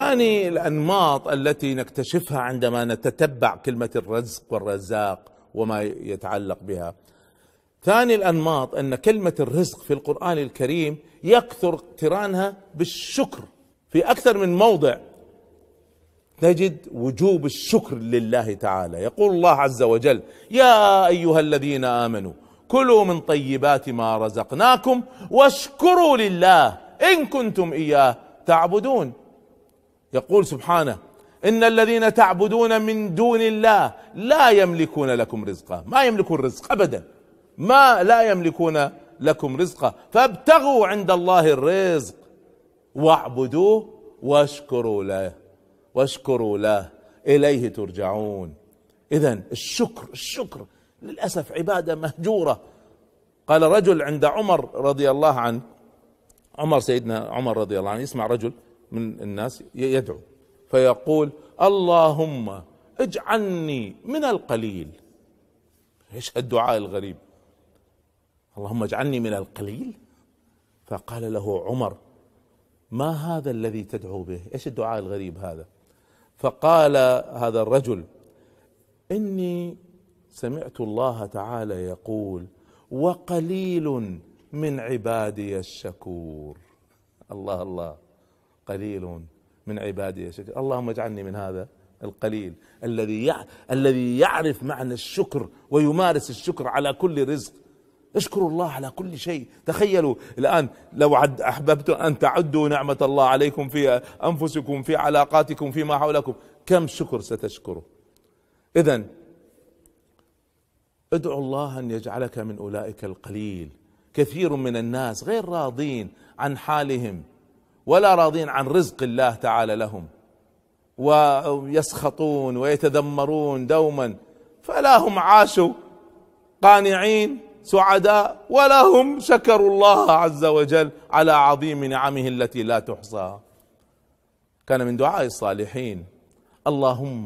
ثاني الأنماط التي نكتشفها عندما نتتبع كلمة الرزق والرزاق وما يتعلق بها. ثاني الأنماط أن كلمة الرزق في القرآن الكريم يكثر اقترانها بالشكر. في أكثر من موضع نجد وجوب الشكر لله تعالى. يقول الله عز وجل يا أيها الذين آمنوا كلوا من طيبات ما رزقناكم واشكروا لله إن كنتم إياه تعبدون. يقول سبحانه إن الذين تعبدون من دون الله لا يملكون لكم رزقا ما يملكون الرزق أبدا ما لا يملكون لكم رزقا فابتغوا عند الله الرزق واعبدوه واشكروا له واشكروا له إليه ترجعون. اذا الشكر الشكر للأسف عبادة مهجورة. قال رجل عند عمر رضي الله عنه عمر سيدنا عمر رضي الله عنه يسمع رجل من الناس يدعو. فيقول اللهم اجعلني من القليل. إيش الدعاء الغريب؟ اللهم اجعلني من القليل؟ فقال له عمر ما هذا الذي تدعو به؟ إيش الدعاء الغريب هذا؟ فقال هذا الرجل إني سمعت الله تعالى يقول وقليل من عبادي الشكور. الله الله. قليل من عبادي. الشكور اللهم اجعلني من هذا القليل الذي الذي يعرف معنى الشكر ويمارس الشكر على كل رزق. اشكروا الله على كل شيء. تخيلوا الآن لو عد أحببتم أن تعدوا نعمة الله عليكم في أنفسكم في علاقاتكم فيما حولكم. كم شكر ستشكروا إذا ادعو الله أن يجعلك من أولئك القليل. كثير من الناس غير راضين عن حالهم. ولا راضين عن رزق الله تعالى لهم. ويسخطون ويتذمرون دوما. فلا هم عاشوا قانعين سعداء ولا هم شكروا الله عز وجل على عظيم نعمه التي لا تحصى. كان من دعاء الصالحين اللهم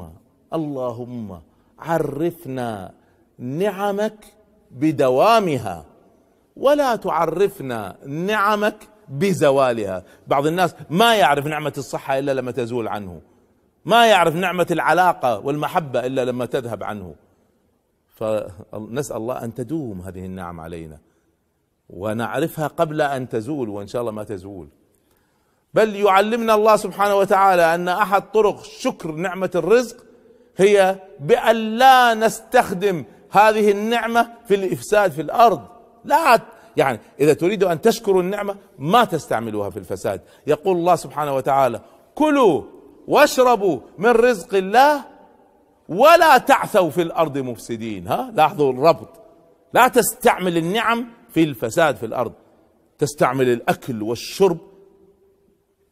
اللهم عرفنا نعمك بدوامها. ولا تعرفنا نعمك بزوالها. بعض الناس ما يعرف نعمة الصحة إلا لما تزول عنه. ما يعرف نعمة العلاقة والمحبة إلا لما تذهب عنه. فنسأل الله أن تدوم هذه النعم علينا. ونعرفها قبل أن تزول وإن شاء الله ما تزول. بل يعلمنا الله سبحانه وتعالى أن أحد طرق شكر نعمة الرزق هي بأن لا نستخدم هذه النعمة في الإفساد في الأرض. لا يعني إذا تريدوا أن تشكروا النعمة ما تستعملوها في الفساد. يقول الله سبحانه وتعالى كلوا واشربوا من رزق الله ولا تعثوا في الأرض مفسدين. ها لاحظوا الربط. لا تستعمل النعم في الفساد في الأرض. تستعمل الأكل والشرب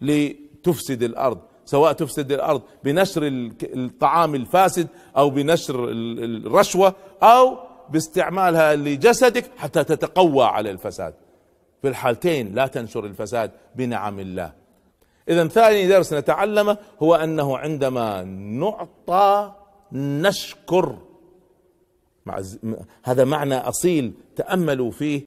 لتفسد الأرض سواء تفسد الأرض بنشر الطعام الفاسد أو بنشر الرشوة أو باستعمالها لجسدك حتى تتقوى على الفساد. في الحالتين لا تنشر الفساد بنعم الله. اذا ثاني درس نتعلمه هو أنه عندما نعطى نشكر. هذا معنى أصيل تأملوا فيه